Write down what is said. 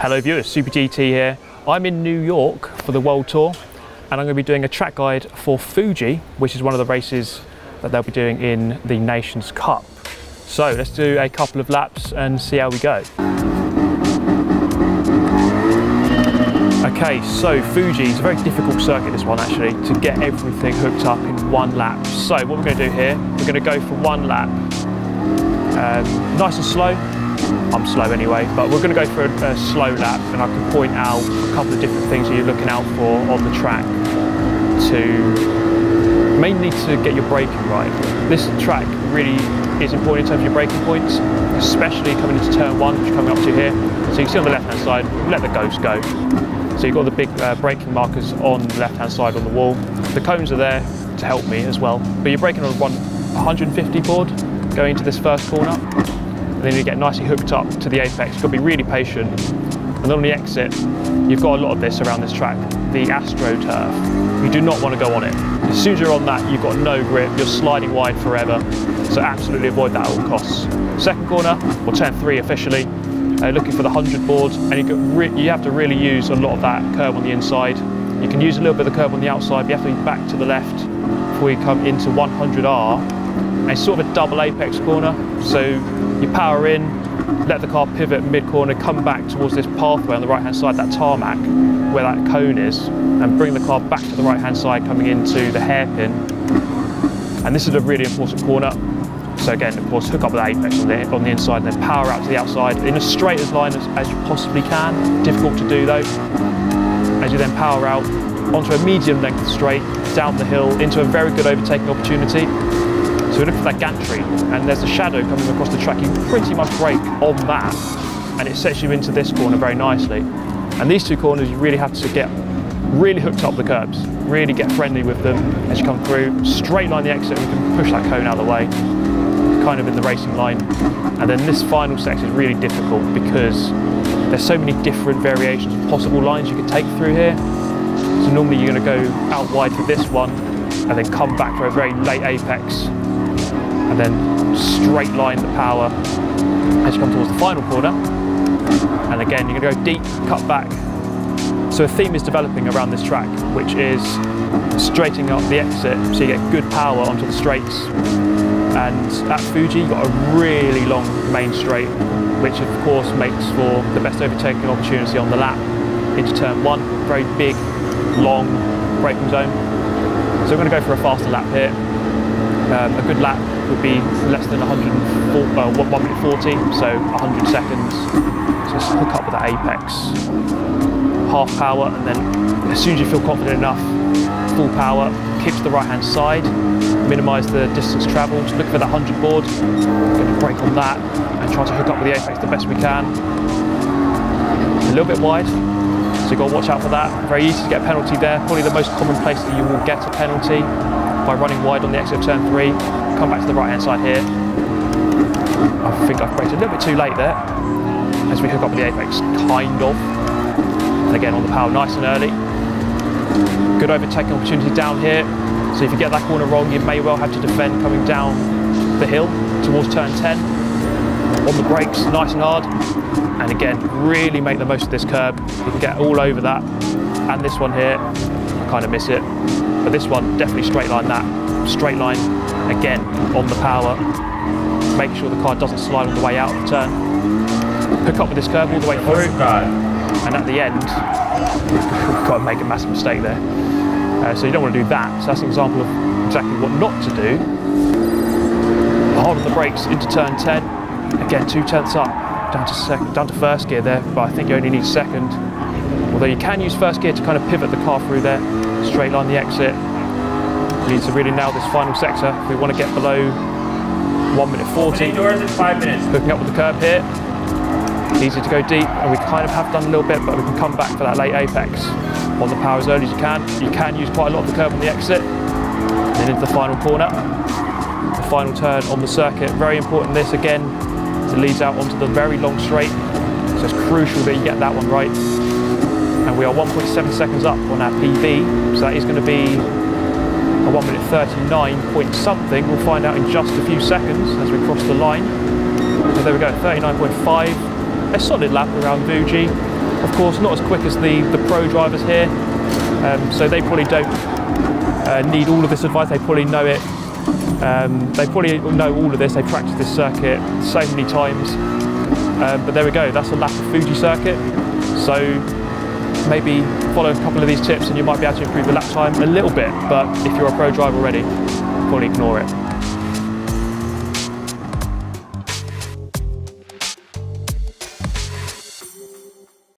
Hello viewers, Super GT here. I'm in New York for the World Tour and I'm going to be doing a track guide for Fuji, which is one of the races that they'll be doing in the Nations Cup. So let's do a couple of laps and see how we go. Okay, so Fuji is a very difficult circuit this one actually to get everything hooked up in one lap. So what we're going to do here, we're going to go for one lap, um, nice and slow. I'm slow anyway, but we're going to go for a, a slow lap and I can point out a couple of different things that you're looking out for on the track to mainly to get your braking right. This track really is important in terms of your braking points, especially coming into turn one, which you're coming up to here. So you can see on the left hand side, let the ghost go. So you've got the big uh, braking markers on the left hand side on the wall. The cones are there to help me as well. But you're braking on one 150 board going into this first corner. And then you get nicely hooked up to the apex. You've got to be really patient. And then on the exit, you've got a lot of this around this track, the AstroTurf. You do not want to go on it. As soon as you're on that, you've got no grip, you're sliding wide forever. So absolutely avoid that at all costs. Second corner, or turn three officially, uh, looking for the 100 board, and you, you have to really use a lot of that curb on the inside. You can use a little bit of the curb on the outside, but you have to be back to the left before you come into 100R. And it's sort of a double apex corner, so you power in, let the car pivot mid-corner, come back towards this pathway on the right-hand side, that tarmac, where that cone is, and bring the car back to the right-hand side, coming into the hairpin. And this is a really important corner. So again, of course, hook up with the apex on the, on the inside, then power out to the outside in as straight as line as, as you possibly can. Difficult to do though. As you then power out onto a medium length straight, down the hill, into a very good overtaking opportunity. So look at that gantry, and there's a shadow coming across the track. You pretty much brake on that, and it sets you into this corner very nicely. And these two corners, you really have to get really hooked up the curbs, really get friendly with them as you come through. Straight line the exit, and we can push that cone out of the way, kind of in the racing line. And then this final section is really difficult because there's so many different variations of possible lines you can take through here. So normally you're going to go out wide for this one, and then come back for a very late apex and then straight line the power as you come towards the final corner. And again, you're going to go deep, cut back. So a theme is developing around this track, which is straightening up the exit so you get good power onto the straights. And at Fuji, you've got a really long main straight, which of course makes for the best overtaking opportunity on the lap into turn one. Very big, long braking zone. So we're going to go for a faster lap here. Um, a good lap would be less than 140, uh, 1 minute 40, so 100 seconds. So just hook up with that apex. Half power, and then as soon as you feel confident enough, full power, kick to the right hand side, minimise the distance travelled, look for that 100 board, get a brake on that, and try to hook up with the apex the best we can. A little bit wide, so you've got to watch out for that. Very easy to get a penalty there, probably the most common place that you will get a penalty by running wide on the exit of turn three. Come back to the right hand side here. I think I've braked a little bit too late there as we hook up with the apex, kind of. And again on the power nice and early. Good overtaking opportunity down here. So if you get that corner wrong, you may well have to defend coming down the hill towards turn 10. On the brakes, nice and hard. And again, really make the most of this curb. You can get all over that. And this one here, kind of miss it. But this one, definitely straight line that. Straight line, again, on the power. Make sure the car doesn't slide on the way out of the turn. Pick up with this curve all the way through. And at the end, we've got to make a massive mistake there. Uh, so you don't want to do that. So that's an example of exactly what not to do. Hold on the brakes into turn 10. Again, two tenths up, down to second, down to first gear there, but I think you only need second. Although you can use first gear to kind of pivot the car through there, straight line the exit. We need to really nail this final sector if we want to get below 1 minute 40. doors in five minutes. Hooking up with the curb here. Easy to go deep, and we kind of have done a little bit, but we can come back for that late apex on the power as early as you can. You can use quite a lot of the curb on the exit, and then into the final corner. The final turn on the circuit. Very important this again, it leads out onto the very long straight. So it's crucial that you get that one right. And we are 1.7 seconds up on our PB, so that is going to be a 1 minute 39 point something. We'll find out in just a few seconds as we cross the line. So there we go, 39.5. A solid lap around Fuji. Of course, not as quick as the, the pro drivers here, um, so they probably don't uh, need all of this advice, they probably know it. Um, they probably know all of this, they practice this circuit so many times. Um, but there we go, that's a lap of Fuji circuit. So maybe follow a couple of these tips and you might be able to improve the lap time a little bit, but if you're a pro driver already, probably ignore it.